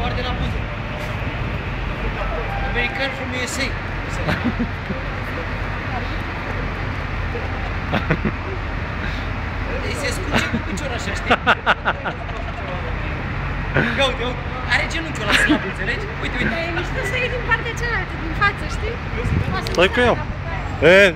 o arde la buză. American from USA. Ei se scuce cu piciorul așa, știi? Ia uite, uite, are genunchiul ăla slab, înțelegi? Uite, uite. E mișto să iei din partea cealaltă, din față, știi? Stai cu el. E,